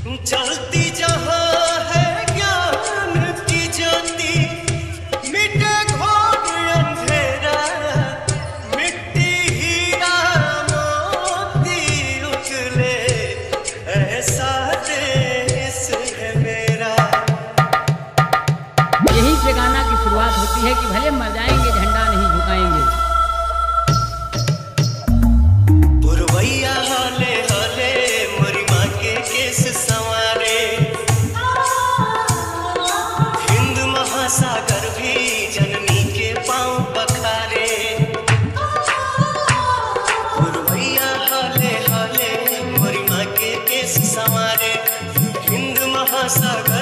चलती जहां संवारे हिंद महासागर।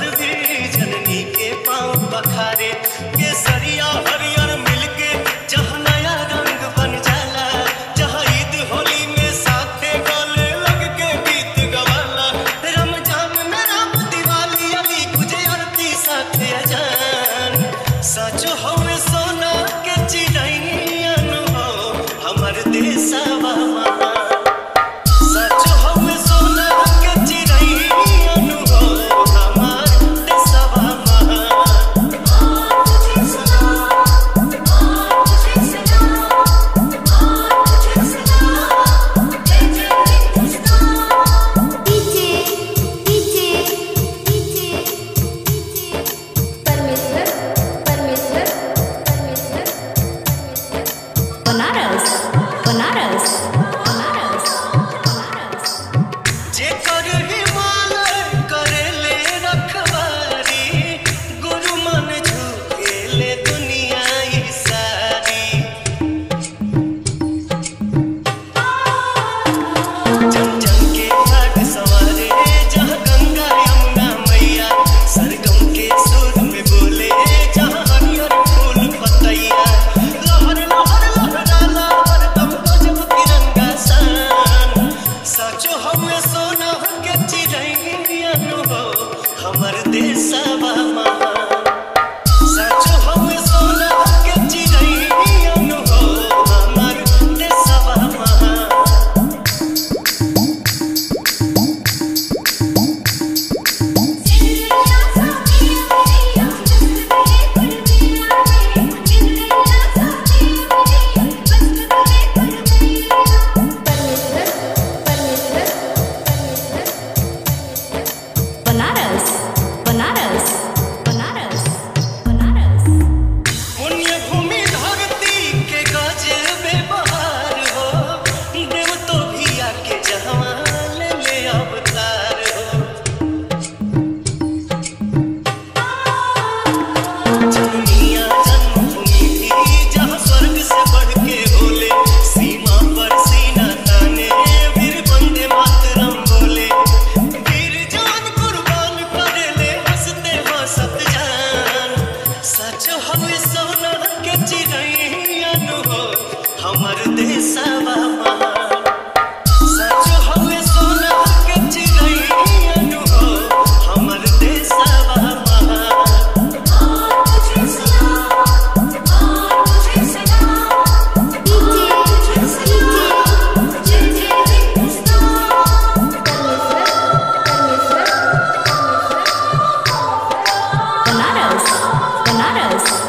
जो हमें सोना Bananas.